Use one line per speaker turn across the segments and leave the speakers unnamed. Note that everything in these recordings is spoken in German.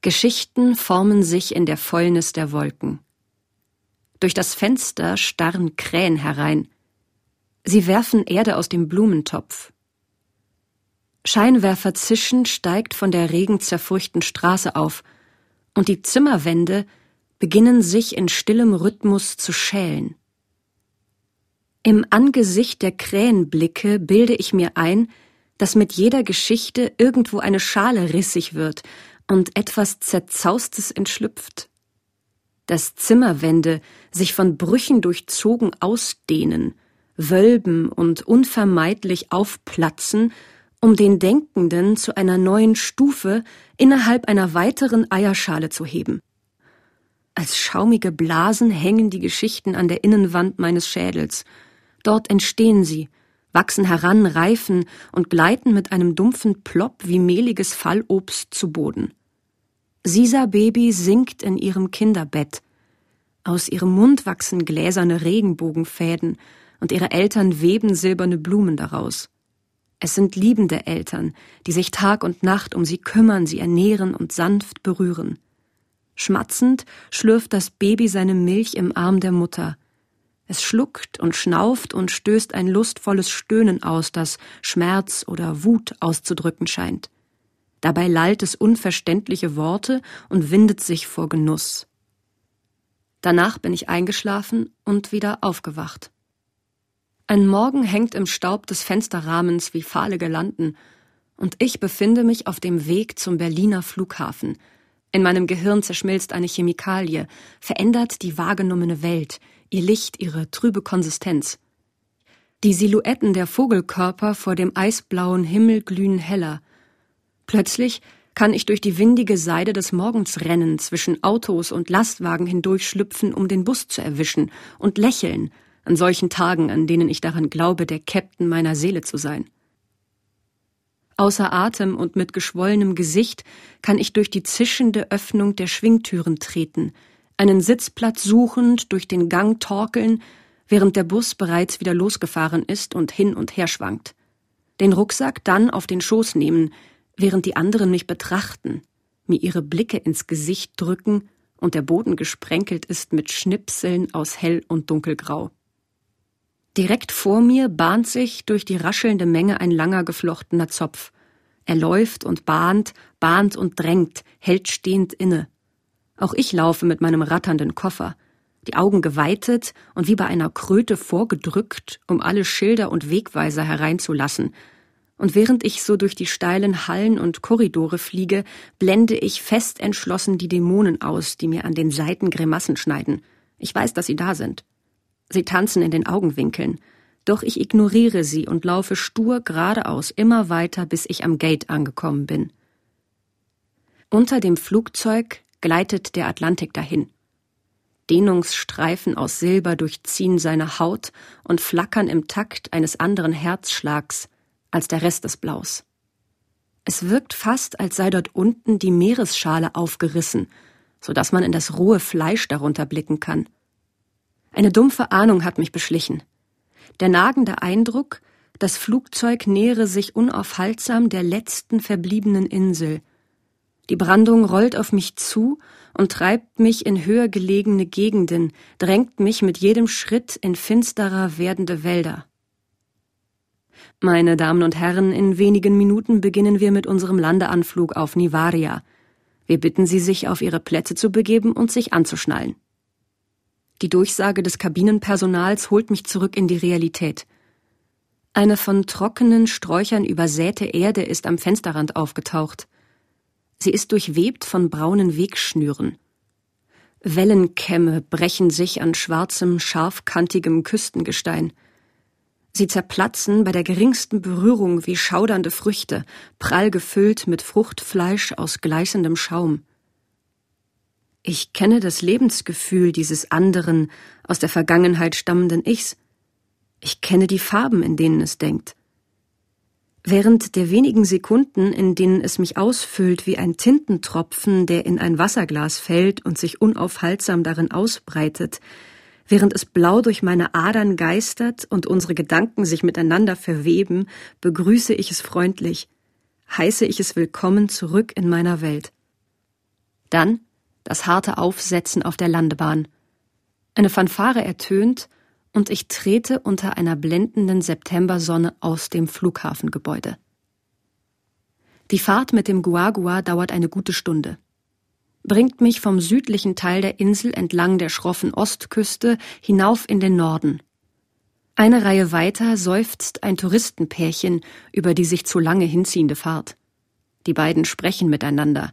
Geschichten formen sich in der Fäulnis der Wolken. Durch das Fenster starren Krähen herein. Sie werfen Erde aus dem Blumentopf. Scheinwerfer zischen steigt von der regenzerfurchten Straße auf, und die Zimmerwände beginnen sich in stillem Rhythmus zu schälen. Im Angesicht der Krähenblicke bilde ich mir ein, dass mit jeder Geschichte irgendwo eine Schale rissig wird und etwas Zerzaustes entschlüpft. Dass Zimmerwände sich von Brüchen durchzogen ausdehnen, wölben und unvermeidlich aufplatzen, um den Denkenden zu einer neuen Stufe innerhalb einer weiteren Eierschale zu heben. Als schaumige Blasen hängen die Geschichten an der Innenwand meines Schädels. Dort entstehen sie, wachsen heran, reifen und gleiten mit einem dumpfen Plopp wie mehliges Fallobst zu Boden. Sisa Baby sinkt in ihrem Kinderbett. Aus ihrem Mund wachsen gläserne Regenbogenfäden und ihre Eltern weben silberne Blumen daraus. Es sind liebende Eltern, die sich Tag und Nacht um sie kümmern, sie ernähren und sanft berühren. Schmatzend schlürft das Baby seine Milch im Arm der Mutter. Es schluckt und schnauft und stößt ein lustvolles Stöhnen aus, das Schmerz oder Wut auszudrücken scheint. Dabei lallt es unverständliche Worte und windet sich vor Genuss. Danach bin ich eingeschlafen und wieder aufgewacht. Ein Morgen hängt im Staub des Fensterrahmens wie fahle Girlanden, und ich befinde mich auf dem Weg zum Berliner Flughafen. In meinem Gehirn zerschmilzt eine Chemikalie, verändert die wahrgenommene Welt, ihr Licht, ihre trübe Konsistenz. Die Silhouetten der Vogelkörper vor dem eisblauen Himmel glühen heller. Plötzlich kann ich durch die windige Seide des Morgens rennen, zwischen Autos und Lastwagen hindurchschlüpfen, um den Bus zu erwischen, und lächeln, an solchen Tagen, an denen ich daran glaube, der Käpt'n meiner Seele zu sein. Außer Atem und mit geschwollenem Gesicht kann ich durch die zischende Öffnung der Schwingtüren treten, einen Sitzplatz suchend durch den Gang torkeln, während der Bus bereits wieder losgefahren ist und hin und her schwankt. Den Rucksack dann auf den Schoß nehmen, während die anderen mich betrachten, mir ihre Blicke ins Gesicht drücken und der Boden gesprenkelt ist mit Schnipseln aus hell und dunkelgrau. Direkt vor mir bahnt sich durch die raschelnde Menge ein langer geflochtener Zopf. Er läuft und bahnt, bahnt und drängt, hält stehend inne. Auch ich laufe mit meinem ratternden Koffer, die Augen geweitet und wie bei einer Kröte vorgedrückt, um alle Schilder und Wegweiser hereinzulassen. Und während ich so durch die steilen Hallen und Korridore fliege, blende ich fest entschlossen die Dämonen aus, die mir an den Seiten Grimassen schneiden. Ich weiß, dass sie da sind. Sie tanzen in den Augenwinkeln, doch ich ignoriere sie und laufe stur geradeaus immer weiter, bis ich am Gate angekommen bin. Unter dem Flugzeug gleitet der Atlantik dahin. Dehnungsstreifen aus Silber durchziehen seine Haut und flackern im Takt eines anderen Herzschlags als der Rest des Blaus. Es wirkt fast, als sei dort unten die Meeresschale aufgerissen, so dass man in das rohe Fleisch darunter blicken kann. Eine dumpfe Ahnung hat mich beschlichen. Der nagende Eindruck, das Flugzeug nähere sich unaufhaltsam der letzten verbliebenen Insel. Die Brandung rollt auf mich zu und treibt mich in höher gelegene Gegenden, drängt mich mit jedem Schritt in finsterer werdende Wälder. Meine Damen und Herren, in wenigen Minuten beginnen wir mit unserem Landeanflug auf Nivaria. Wir bitten Sie, sich auf Ihre Plätze zu begeben und sich anzuschnallen. Die Durchsage des Kabinenpersonals holt mich zurück in die Realität. Eine von trockenen Sträuchern übersäte Erde ist am Fensterrand aufgetaucht. Sie ist durchwebt von braunen Wegschnüren. Wellenkämme brechen sich an schwarzem, scharfkantigem Küstengestein. Sie zerplatzen bei der geringsten Berührung wie schaudernde Früchte, prall gefüllt mit Fruchtfleisch aus gleißendem Schaum. Ich kenne das Lebensgefühl dieses anderen, aus der Vergangenheit stammenden Ichs. Ich kenne die Farben, in denen es denkt. Während der wenigen Sekunden, in denen es mich ausfüllt wie ein Tintentropfen, der in ein Wasserglas fällt und sich unaufhaltsam darin ausbreitet, während es blau durch meine Adern geistert und unsere Gedanken sich miteinander verweben, begrüße ich es freundlich, heiße ich es willkommen zurück in meiner Welt. Dann das harte Aufsetzen auf der Landebahn. Eine Fanfare ertönt und ich trete unter einer blendenden Septembersonne aus dem Flughafengebäude. Die Fahrt mit dem Guagua dauert eine gute Stunde. Bringt mich vom südlichen Teil der Insel entlang der schroffen Ostküste hinauf in den Norden. Eine Reihe weiter seufzt ein Touristenpärchen über die sich zu lange hinziehende Fahrt. Die beiden sprechen miteinander,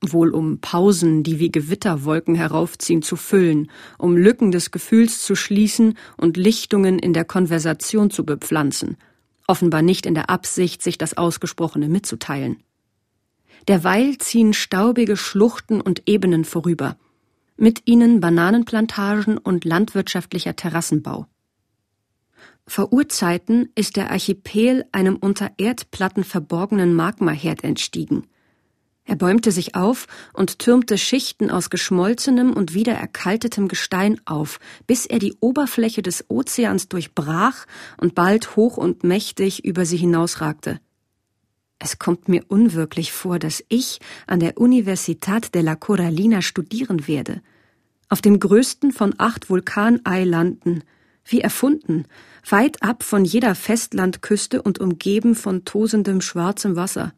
wohl um Pausen, die wie Gewitterwolken heraufziehen, zu füllen, um Lücken des Gefühls zu schließen und Lichtungen in der Konversation zu bepflanzen, offenbar nicht in der Absicht, sich das Ausgesprochene mitzuteilen. Derweil ziehen staubige Schluchten und Ebenen vorüber, mit ihnen Bananenplantagen und landwirtschaftlicher Terrassenbau. Vor Urzeiten ist der Archipel einem unter Erdplatten verborgenen Magmaherd entstiegen. Er bäumte sich auf und türmte Schichten aus geschmolzenem und wieder erkaltetem Gestein auf, bis er die Oberfläche des Ozeans durchbrach und bald hoch und mächtig über sie hinausragte. Es kommt mir unwirklich vor, dass ich an der Universitat de la Corallina studieren werde. Auf dem größten von acht Vulkaneilanden, wie erfunden, weit ab von jeder Festlandküste und umgeben von tosendem schwarzem Wasser.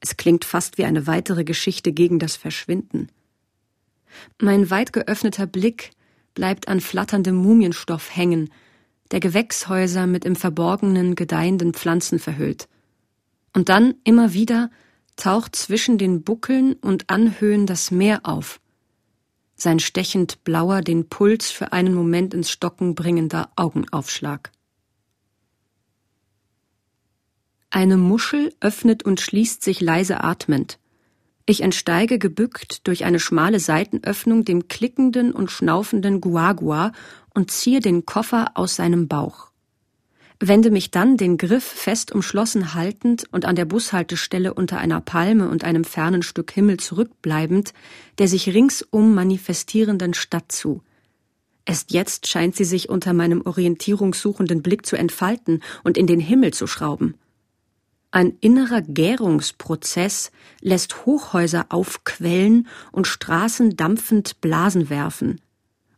Es klingt fast wie eine weitere Geschichte gegen das Verschwinden. Mein weit geöffneter Blick bleibt an flatterndem Mumienstoff hängen, der Gewächshäuser mit im Verborgenen gedeihenden Pflanzen verhüllt. Und dann immer wieder taucht zwischen den Buckeln und Anhöhen das Meer auf, sein stechend blauer, den Puls für einen Moment ins Stocken bringender Augenaufschlag. Eine Muschel öffnet und schließt sich leise atmend. Ich entsteige gebückt durch eine schmale Seitenöffnung dem klickenden und schnaufenden Guagua und ziehe den Koffer aus seinem Bauch. Wende mich dann den Griff fest umschlossen haltend und an der Bushaltestelle unter einer Palme und einem fernen Stück Himmel zurückbleibend der sich ringsum manifestierenden Stadt zu. Erst jetzt scheint sie sich unter meinem orientierungssuchenden Blick zu entfalten und in den Himmel zu schrauben. Ein innerer Gärungsprozess lässt Hochhäuser aufquellen und Straßen dampfend Blasen werfen.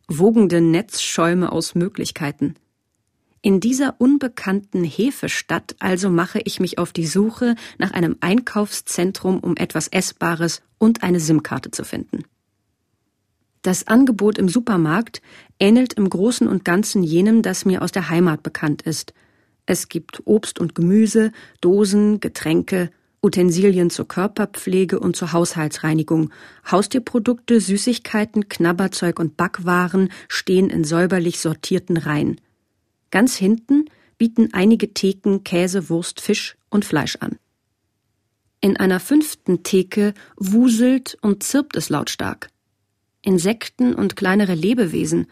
Wogende Netzschäume aus Möglichkeiten. In dieser unbekannten Hefestadt also mache ich mich auf die Suche nach einem Einkaufszentrum, um etwas Essbares und eine SIM-Karte zu finden. Das Angebot im Supermarkt ähnelt im Großen und Ganzen jenem, das mir aus der Heimat bekannt ist – es gibt Obst und Gemüse, Dosen, Getränke, Utensilien zur Körperpflege und zur Haushaltsreinigung, Haustierprodukte, Süßigkeiten, Knabberzeug und Backwaren stehen in säuberlich sortierten Reihen. Ganz hinten bieten einige Theken Käse, Wurst, Fisch und Fleisch an. In einer fünften Theke wuselt und zirpt es lautstark. Insekten und kleinere Lebewesen,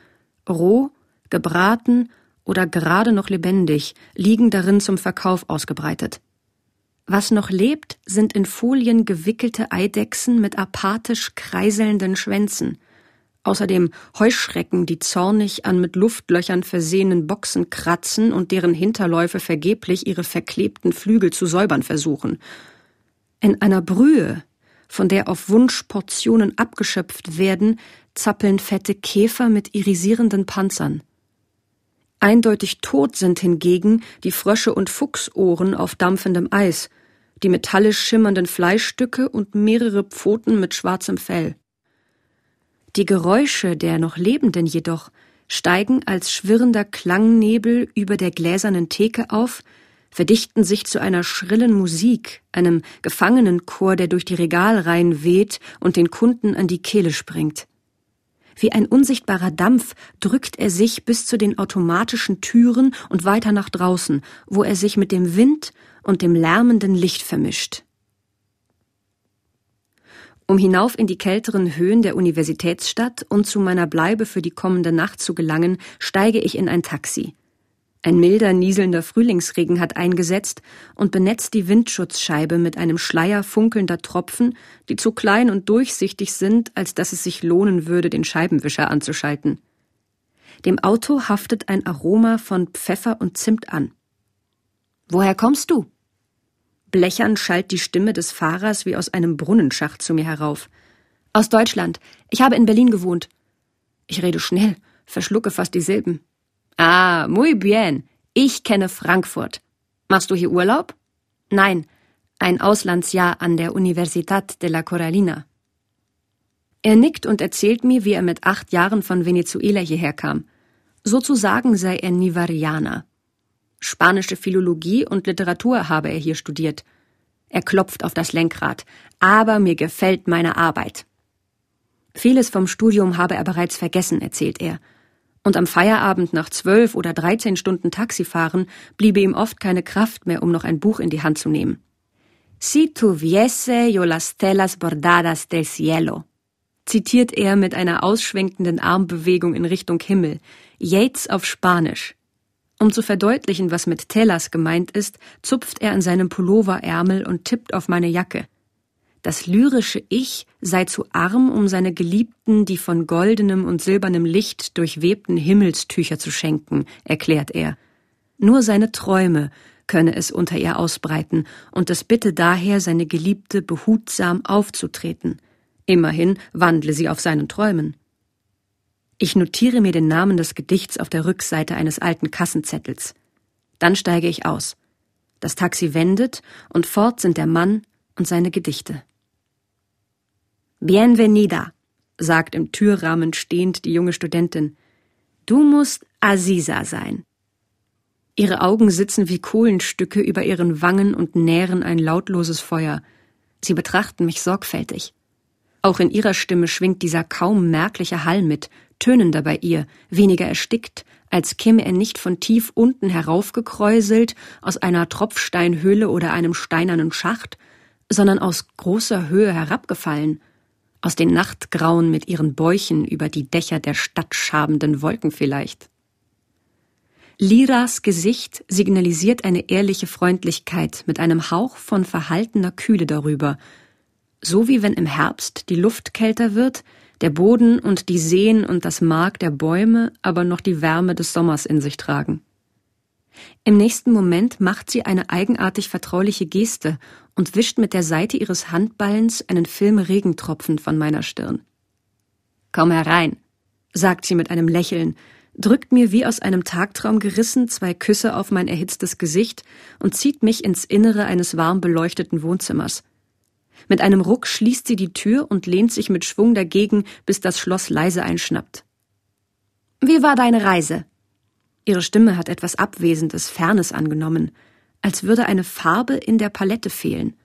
roh, gebraten oder gerade noch lebendig, liegen darin zum Verkauf ausgebreitet. Was noch lebt, sind in Folien gewickelte Eidechsen mit apathisch kreiselnden Schwänzen, außerdem Heuschrecken, die zornig an mit Luftlöchern versehenen Boxen kratzen und deren Hinterläufe vergeblich ihre verklebten Flügel zu säubern versuchen. In einer Brühe, von der auf Wunsch Portionen abgeschöpft werden, zappeln fette Käfer mit irisierenden Panzern. Eindeutig tot sind hingegen die Frösche und Fuchsohren auf dampfendem Eis, die metallisch schimmernden Fleischstücke und mehrere Pfoten mit schwarzem Fell. Die Geräusche der noch Lebenden jedoch steigen als schwirrender Klangnebel über der gläsernen Theke auf, verdichten sich zu einer schrillen Musik, einem Gefangenenchor, der durch die Regalreihen weht und den Kunden an die Kehle springt. Wie ein unsichtbarer Dampf drückt er sich bis zu den automatischen Türen und weiter nach draußen, wo er sich mit dem Wind und dem lärmenden Licht vermischt. Um hinauf in die kälteren Höhen der Universitätsstadt und zu meiner Bleibe für die kommende Nacht zu gelangen, steige ich in ein Taxi. Ein milder, nieselnder Frühlingsregen hat eingesetzt und benetzt die Windschutzscheibe mit einem Schleier funkelnder Tropfen, die zu klein und durchsichtig sind, als dass es sich lohnen würde, den Scheibenwischer anzuschalten. Dem Auto haftet ein Aroma von Pfeffer und Zimt an. Woher kommst du? Blechern schallt die Stimme des Fahrers wie aus einem Brunnenschacht zu mir herauf. Aus Deutschland. Ich habe in Berlin gewohnt. Ich rede schnell, verschlucke fast die Silben. Ah, muy bien. Ich kenne Frankfurt. Machst du hier Urlaub? Nein, ein Auslandsjahr an der Universidad de la Coralina. Er nickt und erzählt mir, wie er mit acht Jahren von Venezuela hierher kam. Sozusagen sei er Nivarianer. Spanische Philologie und Literatur habe er hier studiert. Er klopft auf das Lenkrad. Aber mir gefällt meine Arbeit. Vieles vom Studium habe er bereits vergessen, erzählt er. Und am Feierabend nach zwölf oder dreizehn Stunden Taxifahren bliebe ihm oft keine Kraft mehr, um noch ein Buch in die Hand zu nehmen. Si tuviese yo las telas bordadas del cielo, zitiert er mit einer ausschwenkenden Armbewegung in Richtung Himmel, Yates auf Spanisch. Um zu verdeutlichen, was mit Telas gemeint ist, zupft er an seinem Pulloverärmel und tippt auf meine Jacke. Das lyrische Ich sei zu arm, um seine Geliebten die von goldenem und silbernem Licht durchwebten Himmelstücher zu schenken, erklärt er. Nur seine Träume könne es unter ihr ausbreiten, und es bitte daher seine Geliebte behutsam aufzutreten. Immerhin wandle sie auf seinen Träumen. Ich notiere mir den Namen des Gedichts auf der Rückseite eines alten Kassenzettels. Dann steige ich aus. Das Taxi wendet und fort sind der Mann und seine Gedichte. Bienvenida, sagt im Türrahmen stehend die junge Studentin. Du musst Aziza sein. Ihre Augen sitzen wie Kohlenstücke über ihren Wangen und nähren ein lautloses Feuer. Sie betrachten mich sorgfältig. Auch in ihrer Stimme schwingt dieser kaum merkliche Hall mit, tönender bei ihr, weniger erstickt, als käme er nicht von tief unten heraufgekräuselt, aus einer Tropfsteinhöhle oder einem steinernen Schacht, sondern aus großer Höhe herabgefallen, aus den Nachtgrauen mit ihren Bäuchen über die Dächer der Stadt schabenden Wolken vielleicht. Liras Gesicht signalisiert eine ehrliche Freundlichkeit mit einem Hauch von verhaltener Kühle darüber, so wie wenn im Herbst die Luft kälter wird, der Boden und die Seen und das Mark der Bäume aber noch die Wärme des Sommers in sich tragen. Im nächsten Moment macht sie eine eigenartig vertrauliche Geste und wischt mit der Seite ihres Handballens einen Film Regentropfen von meiner Stirn. Komm herein, sagt sie mit einem Lächeln, drückt mir wie aus einem Tagtraum gerissen zwei Küsse auf mein erhitztes Gesicht und zieht mich ins Innere eines warm beleuchteten Wohnzimmers. Mit einem Ruck schließt sie die Tür und lehnt sich mit Schwung dagegen, bis das Schloss leise einschnappt. Wie war deine Reise? Ihre Stimme hat etwas Abwesendes, Fernes angenommen, als würde eine Farbe in der Palette fehlen.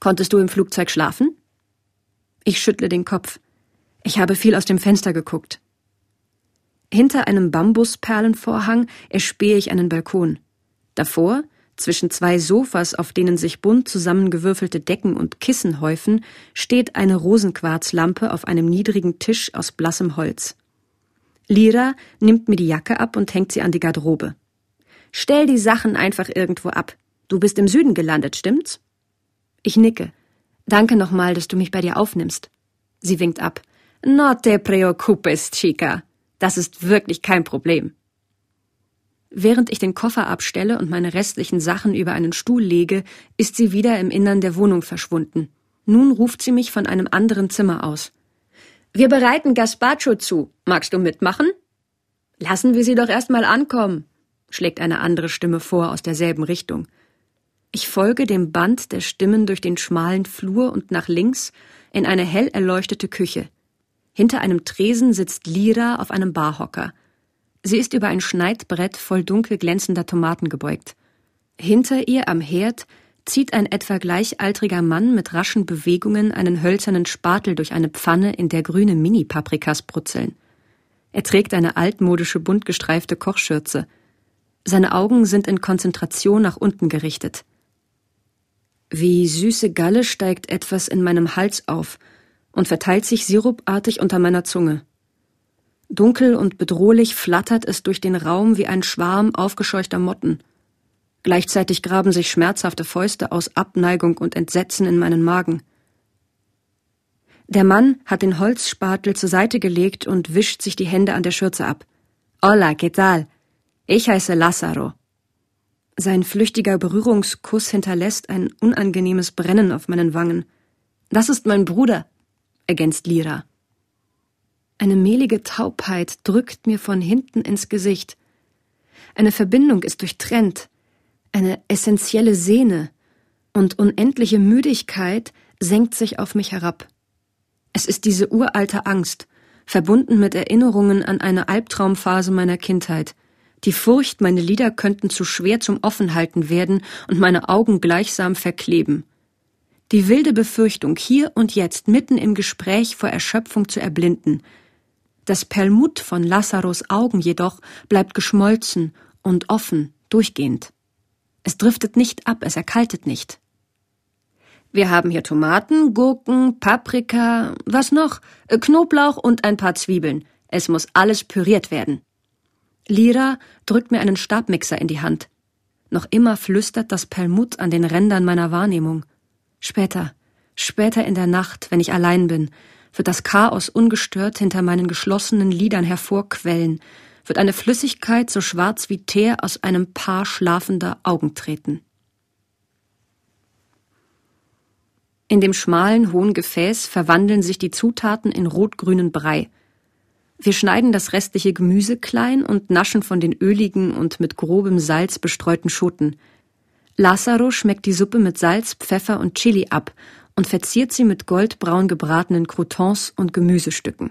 Konntest du im Flugzeug schlafen? Ich schüttle den Kopf. Ich habe viel aus dem Fenster geguckt. Hinter einem Bambusperlenvorhang erspähe ich einen Balkon. Davor zwischen zwei Sofas, auf denen sich bunt zusammengewürfelte Decken und Kissen häufen, steht eine Rosenquarzlampe auf einem niedrigen Tisch aus blassem Holz. Lira nimmt mir die Jacke ab und hängt sie an die Garderobe. Stell die Sachen einfach irgendwo ab. Du bist im Süden gelandet, stimmt's? Ich nicke. Danke nochmal, dass du mich bei dir aufnimmst. Sie winkt ab. No te preocupes, chica. Das ist wirklich kein Problem. Während ich den Koffer abstelle und meine restlichen Sachen über einen Stuhl lege, ist sie wieder im Innern der Wohnung verschwunden. Nun ruft sie mich von einem anderen Zimmer aus. Wir bereiten Gaspacho zu. Magst du mitmachen? Lassen wir sie doch erst mal ankommen, schlägt eine andere Stimme vor aus derselben Richtung. Ich folge dem Band der Stimmen durch den schmalen Flur und nach links in eine hell erleuchtete Küche. Hinter einem Tresen sitzt Lira auf einem Barhocker. Sie ist über ein Schneidbrett voll dunkel glänzender Tomaten gebeugt. Hinter ihr am Herd zieht ein etwa gleichaltriger Mann mit raschen Bewegungen einen hölzernen Spatel durch eine Pfanne, in der grüne Mini-Paprikas brutzeln. Er trägt eine altmodische bunt gestreifte Kochschürze. Seine Augen sind in Konzentration nach unten gerichtet. Wie süße Galle steigt etwas in meinem Hals auf und verteilt sich sirupartig unter meiner Zunge. Dunkel und bedrohlich flattert es durch den Raum wie ein Schwarm aufgescheuchter Motten. Gleichzeitig graben sich schmerzhafte Fäuste aus Abneigung und Entsetzen in meinen Magen. Der Mann hat den Holzspatel zur Seite gelegt und wischt sich die Hände an der Schürze ab. Hola, ¿qué tal? Ich heiße Lazaro. Sein flüchtiger Berührungskuss hinterlässt ein unangenehmes Brennen auf meinen Wangen. Das ist mein Bruder. ergänzt Lira. Eine mehlige Taubheit drückt mir von hinten ins Gesicht. Eine Verbindung ist durchtrennt, eine essentielle Sehne, und unendliche Müdigkeit senkt sich auf mich herab. Es ist diese uralte Angst, verbunden mit Erinnerungen an eine Albtraumphase meiner Kindheit, die Furcht, meine Lider könnten zu schwer zum Offenhalten werden und meine Augen gleichsam verkleben. Die wilde Befürchtung, hier und jetzt mitten im Gespräch vor Erschöpfung zu erblinden. Das Perlmut von Lazarus Augen jedoch bleibt geschmolzen und offen, durchgehend. Es driftet nicht ab, es erkaltet nicht. Wir haben hier Tomaten, Gurken, Paprika, was noch? Äh, Knoblauch und ein paar Zwiebeln. Es muss alles püriert werden. Lira drückt mir einen Stabmixer in die Hand. Noch immer flüstert das Perlmutt an den Rändern meiner Wahrnehmung. Später, später in der Nacht, wenn ich allein bin, wird das Chaos ungestört hinter meinen geschlossenen Lidern hervorquellen, wird eine Flüssigkeit so schwarz wie Teer aus einem Paar schlafender Augen treten. In dem schmalen, hohen Gefäß verwandeln sich die Zutaten in rotgrünen Brei. Wir schneiden das restliche Gemüse klein und naschen von den öligen und mit grobem Salz bestreuten Schoten. Lazaro schmeckt die Suppe mit Salz, Pfeffer und Chili ab und verziert sie mit goldbraun gebratenen Croutons und Gemüsestücken.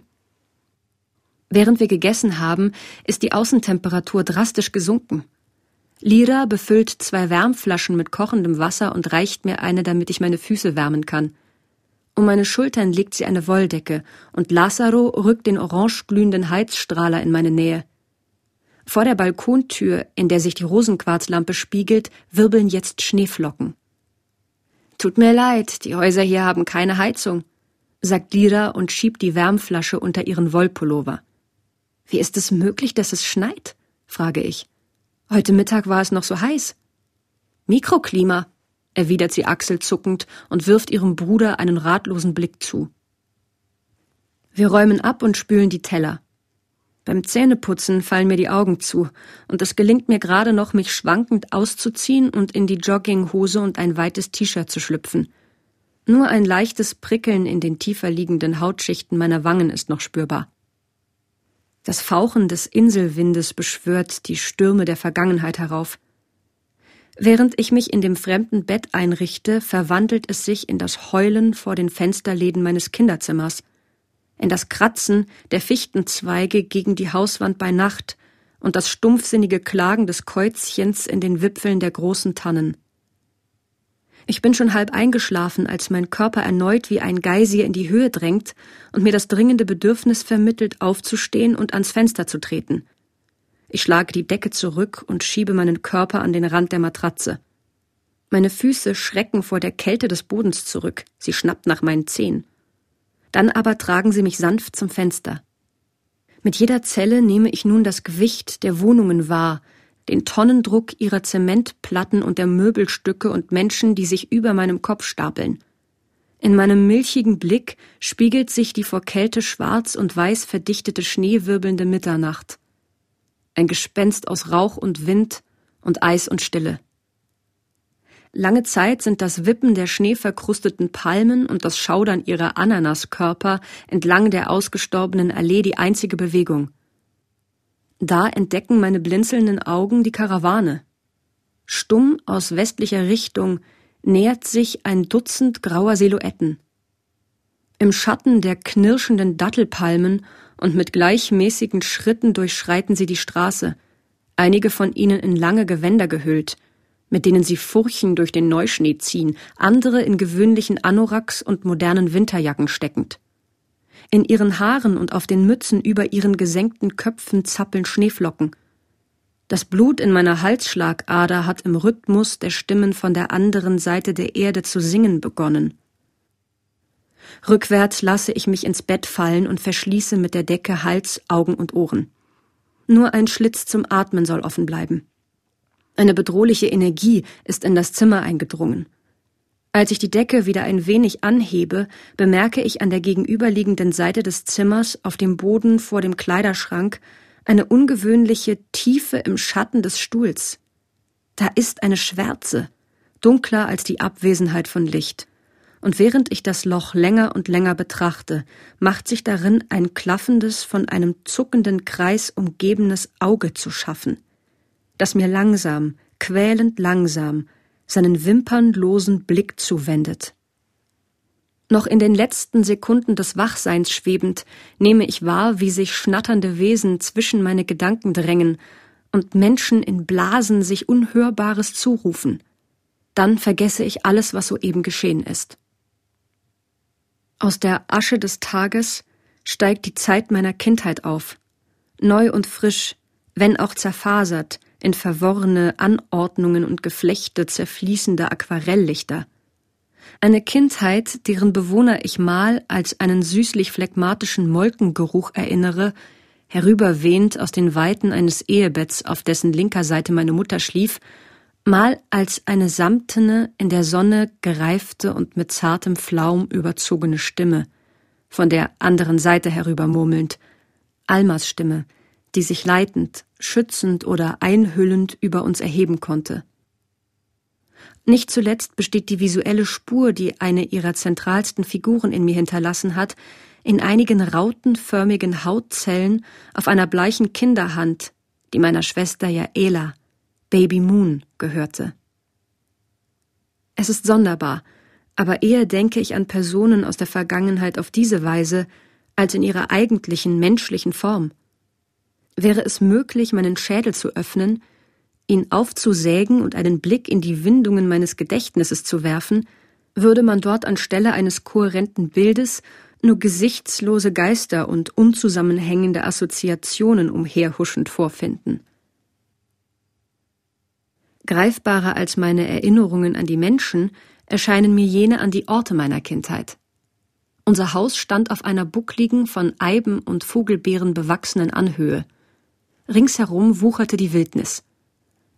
Während wir gegessen haben, ist die Außentemperatur drastisch gesunken. Lira befüllt zwei Wärmflaschen mit kochendem Wasser und reicht mir eine, damit ich meine Füße wärmen kann. Um meine Schultern legt sie eine Wolldecke, und Lazaro rückt den orange glühenden Heizstrahler in meine Nähe. Vor der Balkontür, in der sich die Rosenquarzlampe spiegelt, wirbeln jetzt Schneeflocken. Tut mir leid, die Häuser hier haben keine Heizung, sagt Lira und schiebt die Wärmflasche unter ihren Wollpullover. Wie ist es möglich, dass es schneit? frage ich. Heute Mittag war es noch so heiß. Mikroklima, erwidert sie achselzuckend und wirft ihrem Bruder einen ratlosen Blick zu. Wir räumen ab und spülen die Teller. Beim Zähneputzen fallen mir die Augen zu, und es gelingt mir gerade noch, mich schwankend auszuziehen und in die Jogginghose und ein weites T-Shirt zu schlüpfen. Nur ein leichtes Prickeln in den tiefer liegenden Hautschichten meiner Wangen ist noch spürbar. Das Fauchen des Inselwindes beschwört die Stürme der Vergangenheit herauf. Während ich mich in dem fremden Bett einrichte, verwandelt es sich in das Heulen vor den Fensterläden meines Kinderzimmers, in das Kratzen der Fichtenzweige gegen die Hauswand bei Nacht und das stumpfsinnige Klagen des Käuzchens in den Wipfeln der großen Tannen. Ich bin schon halb eingeschlafen, als mein Körper erneut wie ein Geysir in die Höhe drängt und mir das dringende Bedürfnis vermittelt, aufzustehen und ans Fenster zu treten. Ich schlage die Decke zurück und schiebe meinen Körper an den Rand der Matratze. Meine Füße schrecken vor der Kälte des Bodens zurück, sie schnappt nach meinen Zehen. Dann aber tragen sie mich sanft zum Fenster. Mit jeder Zelle nehme ich nun das Gewicht der Wohnungen wahr, den Tonnendruck ihrer Zementplatten und der Möbelstücke und Menschen, die sich über meinem Kopf stapeln. In meinem milchigen Blick spiegelt sich die vor Kälte schwarz und weiß verdichtete schneewirbelnde Mitternacht. Ein Gespenst aus Rauch und Wind und Eis und Stille. Lange Zeit sind das Wippen der schneeverkrusteten Palmen und das Schaudern ihrer Ananaskörper entlang der ausgestorbenen Allee die einzige Bewegung – da entdecken meine blinzelnden Augen die Karawane. Stumm aus westlicher Richtung nähert sich ein Dutzend grauer Silhouetten. Im Schatten der knirschenden Dattelpalmen und mit gleichmäßigen Schritten durchschreiten sie die Straße, einige von ihnen in lange Gewänder gehüllt, mit denen sie Furchen durch den Neuschnee ziehen, andere in gewöhnlichen Anoraks und modernen Winterjacken steckend. In ihren Haaren und auf den Mützen über ihren gesenkten Köpfen zappeln Schneeflocken. Das Blut in meiner Halsschlagader hat im Rhythmus der Stimmen von der anderen Seite der Erde zu singen begonnen. Rückwärts lasse ich mich ins Bett fallen und verschließe mit der Decke Hals, Augen und Ohren. Nur ein Schlitz zum Atmen soll offen bleiben. Eine bedrohliche Energie ist in das Zimmer eingedrungen. Als ich die Decke wieder ein wenig anhebe, bemerke ich an der gegenüberliegenden Seite des Zimmers auf dem Boden vor dem Kleiderschrank eine ungewöhnliche Tiefe im Schatten des Stuhls. Da ist eine Schwärze, dunkler als die Abwesenheit von Licht. und während ich das Loch länger und länger betrachte, macht sich darin ein klaffendes, von einem zuckenden Kreis umgebenes Auge zu schaffen, das mir langsam, quälend langsam, seinen wimpernlosen Blick zuwendet. Noch in den letzten Sekunden des Wachseins schwebend, nehme ich wahr, wie sich schnatternde Wesen zwischen meine Gedanken drängen und Menschen in Blasen sich Unhörbares zurufen. Dann vergesse ich alles, was soeben geschehen ist. Aus der Asche des Tages steigt die Zeit meiner Kindheit auf, neu und frisch, wenn auch zerfasert, in verworrene Anordnungen und Geflechte zerfließender Aquarelllichter. Eine Kindheit, deren Bewohner ich mal als einen süßlich phlegmatischen Molkengeruch erinnere, herüberwehend aus den Weiten eines Ehebetts, auf dessen linker Seite meine Mutter schlief, mal als eine samtene, in der Sonne gereifte und mit zartem Flaum überzogene Stimme, von der anderen Seite herüber murmelnd, Almas Stimme, die sich leitend, schützend oder einhüllend über uns erheben konnte. Nicht zuletzt besteht die visuelle Spur, die eine ihrer zentralsten Figuren in mir hinterlassen hat, in einigen rautenförmigen Hautzellen auf einer bleichen Kinderhand, die meiner Schwester Jaela, Baby Moon, gehörte. Es ist sonderbar, aber eher denke ich an Personen aus der Vergangenheit auf diese Weise als in ihrer eigentlichen menschlichen Form. Wäre es möglich, meinen Schädel zu öffnen, ihn aufzusägen und einen Blick in die Windungen meines Gedächtnisses zu werfen, würde man dort anstelle eines kohärenten Bildes nur gesichtslose Geister und unzusammenhängende Assoziationen umherhuschend vorfinden. Greifbarer als meine Erinnerungen an die Menschen erscheinen mir jene an die Orte meiner Kindheit. Unser Haus stand auf einer buckligen, von Eiben und Vogelbeeren bewachsenen Anhöhe. Ringsherum wucherte die Wildnis.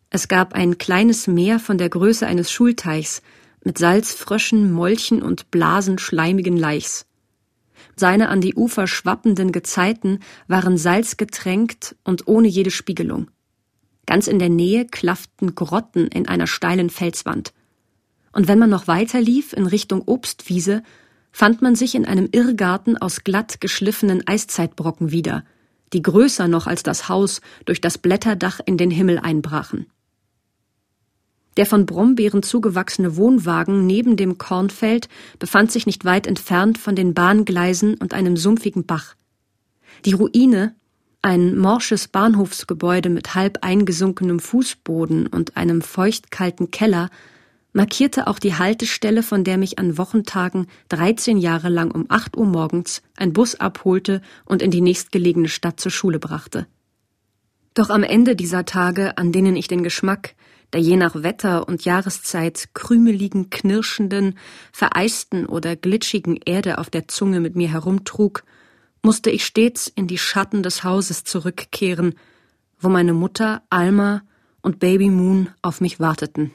Es gab ein kleines Meer von der Größe eines Schulteichs, mit Salzfröschen, Molchen und Blasen schleimigen Laichs. Seine an die Ufer schwappenden Gezeiten waren salzgetränkt und ohne jede Spiegelung. Ganz in der Nähe klafften Grotten in einer steilen Felswand. Und wenn man noch weiter lief in Richtung Obstwiese, fand man sich in einem Irrgarten aus glatt geschliffenen Eiszeitbrocken wieder, die größer noch als das Haus durch das Blätterdach in den Himmel einbrachen. Der von Brombeeren zugewachsene Wohnwagen neben dem Kornfeld befand sich nicht weit entfernt von den Bahngleisen und einem sumpfigen Bach. Die Ruine, ein morsches Bahnhofsgebäude mit halb eingesunkenem Fußboden und einem feuchtkalten Keller, markierte auch die Haltestelle, von der mich an Wochentagen 13 Jahre lang um 8 Uhr morgens ein Bus abholte und in die nächstgelegene Stadt zur Schule brachte. Doch am Ende dieser Tage, an denen ich den Geschmack, der je nach Wetter und Jahreszeit krümeligen, knirschenden, vereisten oder glitschigen Erde auf der Zunge mit mir herumtrug, musste ich stets in die Schatten des Hauses zurückkehren, wo meine Mutter, Alma und Baby Moon auf mich warteten.